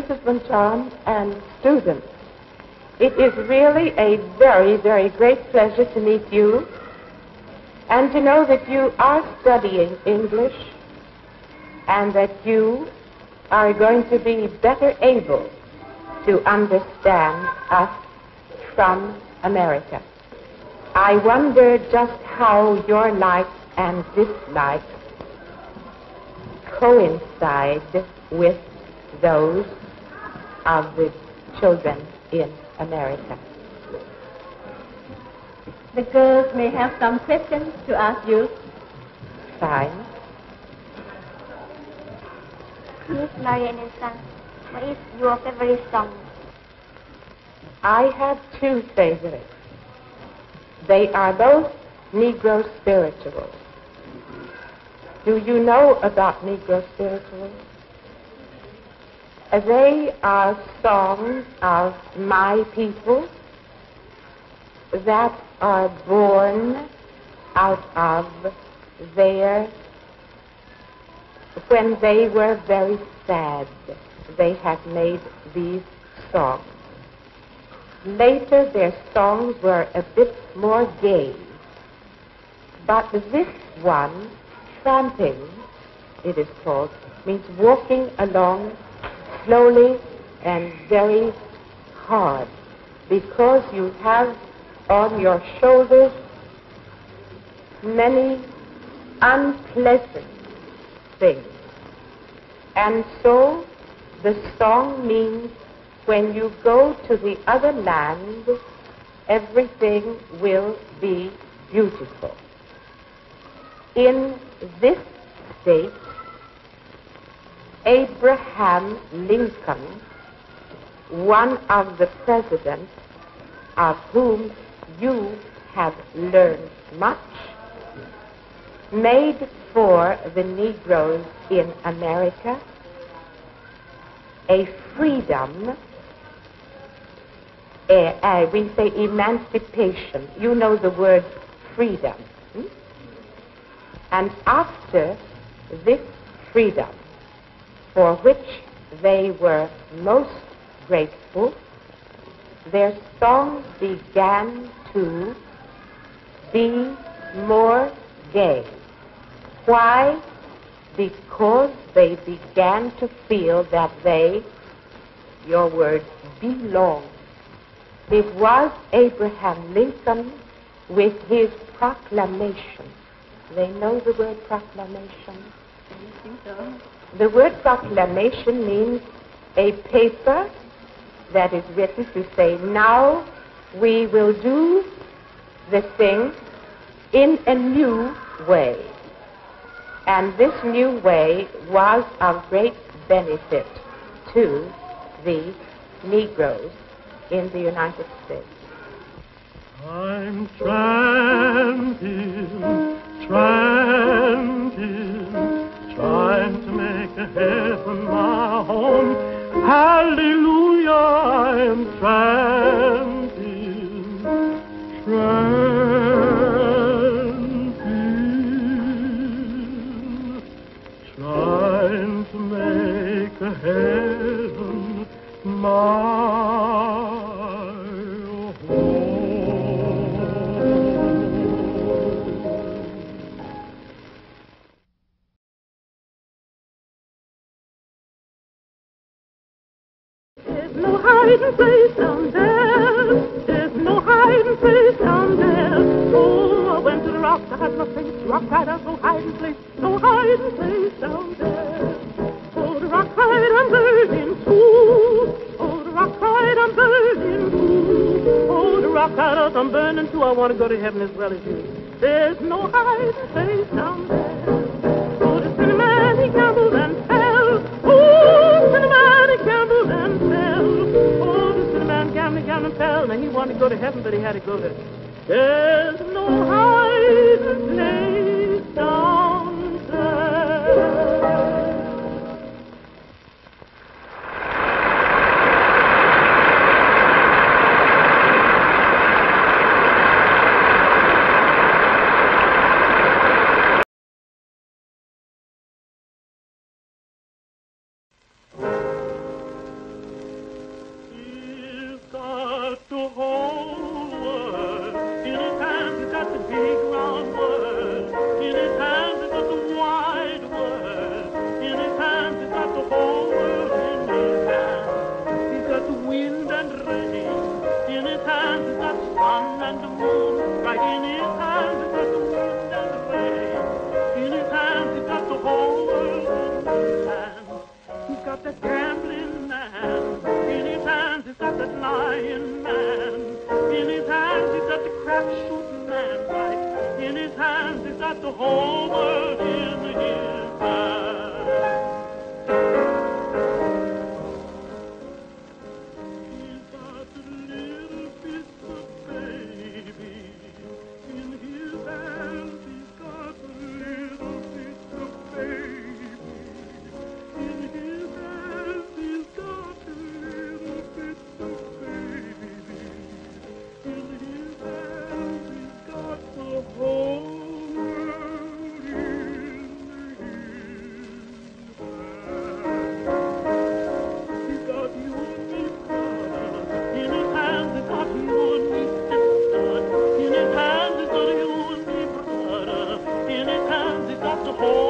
Mrs. Monton, and students. It is really a very, very great pleasure to meet you and to know that you are studying English and that you are going to be better able to understand us from America. I wonder just how your likes and dislikes coincide with those of the children in America. The girls may have some questions to ask you. Fine. Miss Marian Anderson, what is your favorite song? I have two favorites. They are both Negro spirituals. Do you know about Negro spirituals? They are songs of my people that are born out of their, when they were very sad, they have made these songs. Later, their songs were a bit more gay. But this one, tramping, it is called, means walking along slowly and very hard because you have on your shoulders many unpleasant things. And so the song means when you go to the other land, everything will be beautiful. In this state, Abraham Lincoln, one of the presidents of whom you have learned much, made for the Negroes in America a freedom, a, a, we say emancipation. You know the word freedom. Hmm? And after this freedom, for which they were most grateful, their songs began to be more gay. Why? Because they began to feel that they, your word, belong. It was Abraham Lincoln with his proclamation. They know the word proclamation? I think so. The word proclamation means a paper that is written to say, now we will do the thing in a new way. And this new way was of great benefit to the Negroes in the United States. I'm tramping, tramping, trying heaven my home. Hallelujah, I'm tramping, want to go to heaven as well as you. There's no hiding place down there. Oh, the sinner man, he gambled and fell. Oh, the sinner man, he gambled and fell. Oh, the sinner man gambled, gambled and fell. Now he wanted to go to heaven, but he had to go to. right. In his hands he's got the whole world in his Oh.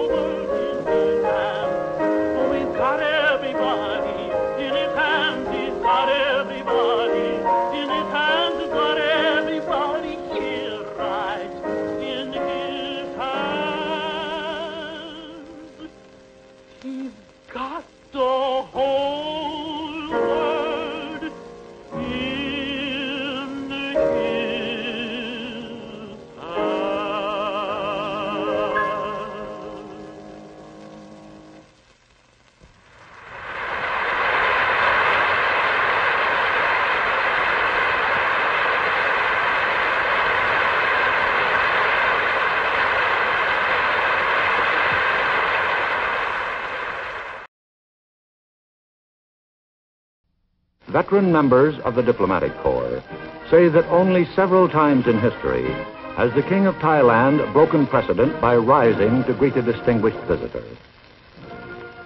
Veteran members of the diplomatic corps say that only several times in history has the King of Thailand broken precedent by rising to greet a distinguished visitor.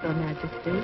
Your Majesty.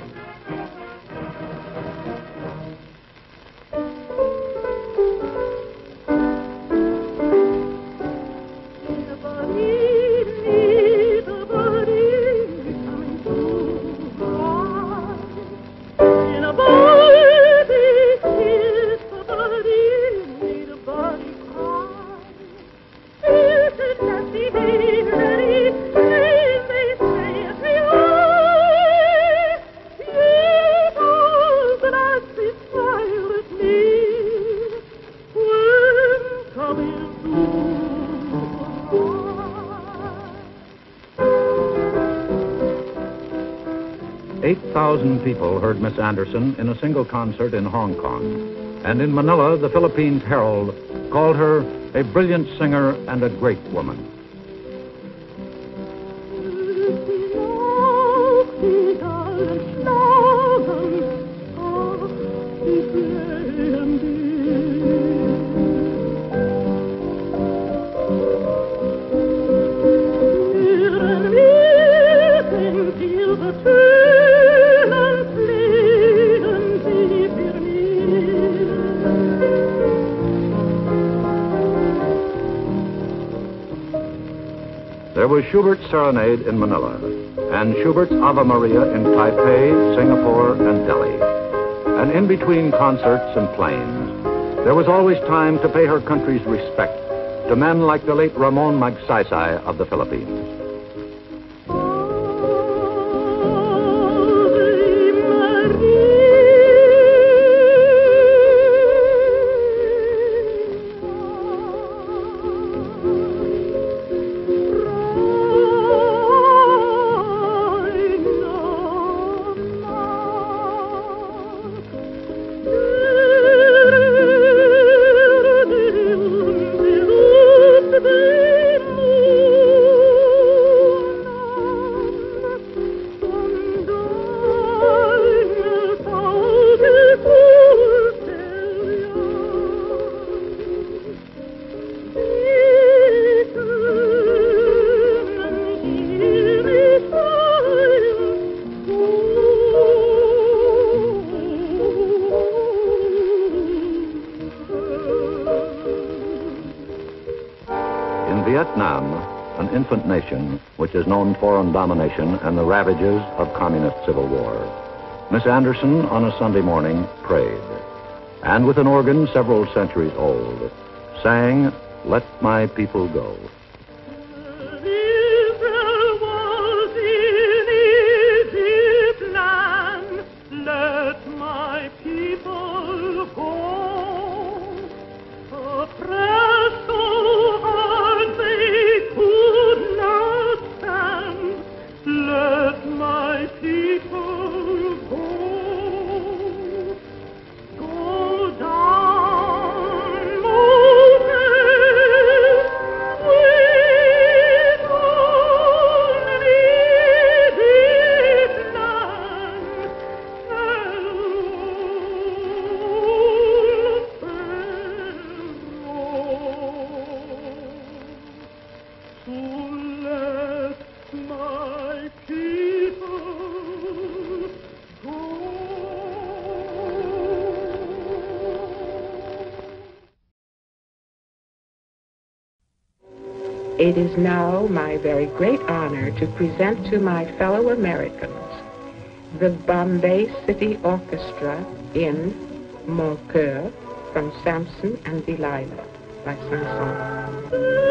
Thousand people heard Miss Anderson in a single concert in Hong Kong. And in Manila, the Philippines Herald called her a brilliant singer and a great woman. Was Schubert's Serenade in Manila, and Schubert's Ave Maria in Taipei, Singapore, and Delhi. And in between concerts and planes, there was always time to pay her country's respect to men like the late Ramon Magsaysay of the Philippines. And the ravages of communist civil war, Miss Anderson on a Sunday morning prayed, and with an organ several centuries old, sang, Let My People Go. It is now my very great honor to present to my fellow Americans the Bombay City Orchestra in Mon Coeur from Samson and Delilah by Saint-Saëns.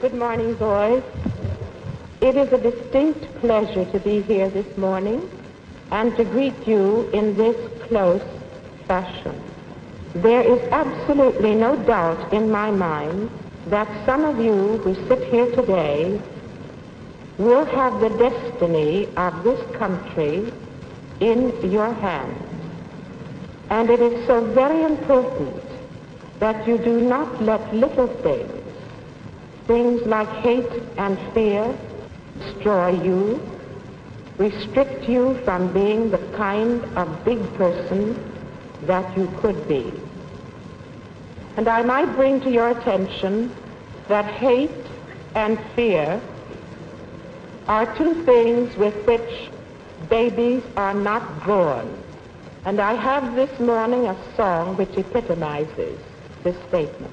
Good morning, boys. It is a distinct pleasure to be here this morning and to greet you in this close fashion. There is absolutely no doubt in my mind that some of you who sit here today will have the destiny of this country in your hands. And it is so very important that you do not let little things, things like hate and fear, destroy you, restrict you from being the kind of big person that you could be. And I might bring to your attention that hate and fear are two things with which babies are not born. And I have this morning a song which epitomizes this statement.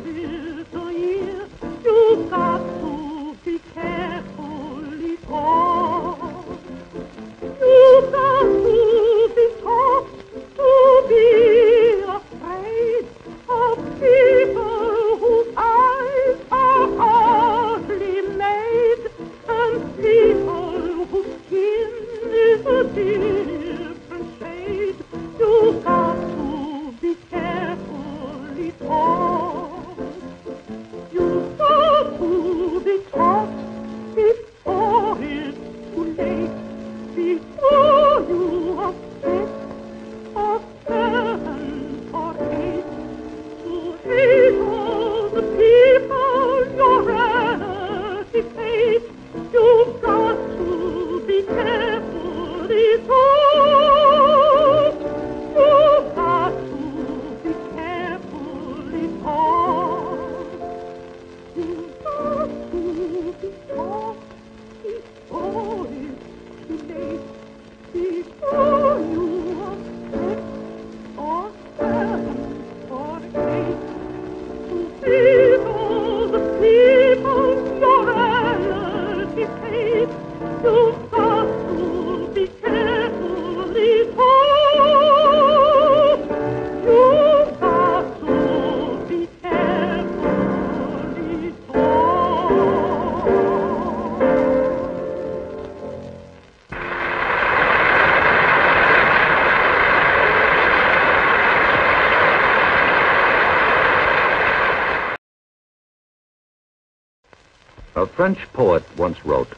A French poet once wrote,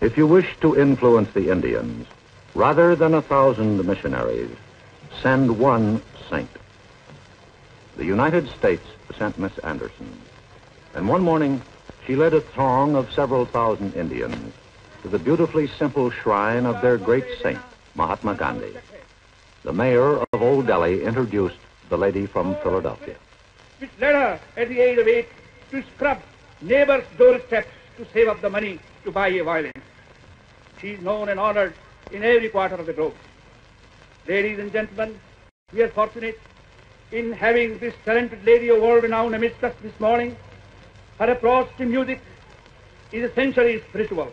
If you wish to influence the Indians, rather than a thousand missionaries, send one saint. The United States sent Miss Anderson, and one morning she led a throng of several thousand Indians to the beautifully simple shrine of their great saint, Mahatma Gandhi. The mayor of Old Delhi introduced the lady from Philadelphia. at the age of eight to scrub neighbors' doorsteps to save up the money to buy a violin. She is known and honored in every quarter of the globe. Ladies and gentlemen, we are fortunate in having this talented lady of world renown amidst us this morning. Her approach to music is essentially spiritual.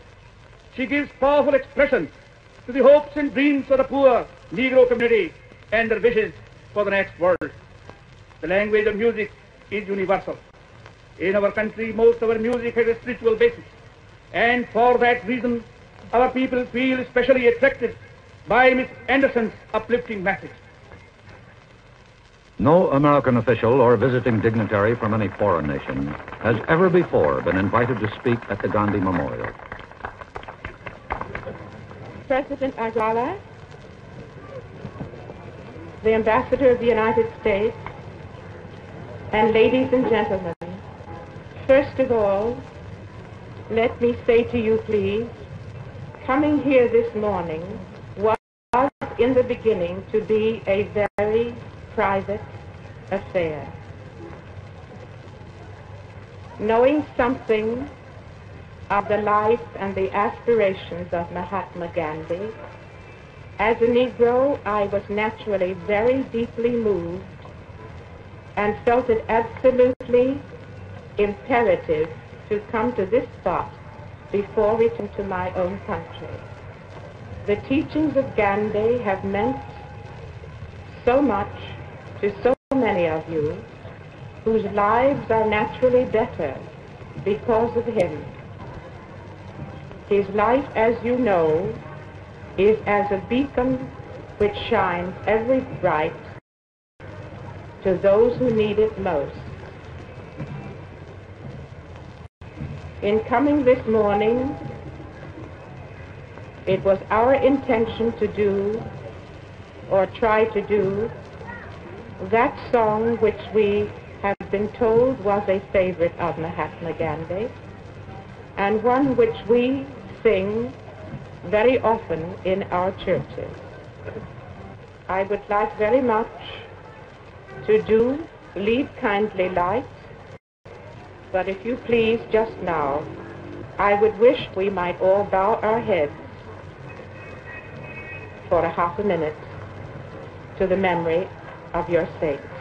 She gives powerful expression to the hopes and dreams of the poor Negro community and their wishes for the next world. The language of music is universal. In our country, most of our music has a spiritual basis. And for that reason, our people feel especially attracted by Miss Anderson's uplifting message. No American official or visiting dignitary from any foreign nation has ever before been invited to speak at the Gandhi Memorial. President Agala, the Ambassador of the United States, and ladies and gentlemen, first of all, let me say to you, please, coming here this morning was in the beginning to be a very private affair. Knowing something of the life and the aspirations of Mahatma Gandhi, as a Negro, I was naturally very deeply moved and felt it absolutely imperative to come to this spot before returning to my own country. The teachings of Gandhi have meant so much to so many of you whose lives are naturally better because of him. His life, as you know, is as a beacon which shines every bright to those who need it most. In coming this morning, it was our intention to do or try to do that song which we have been told was a favorite of Mahatma Gandhi and one which we sing very often in our churches. I would like very much to do Lead Kindly Light, but if you please just now, I would wish we might all bow our heads for a half a minute to the memory of your saint.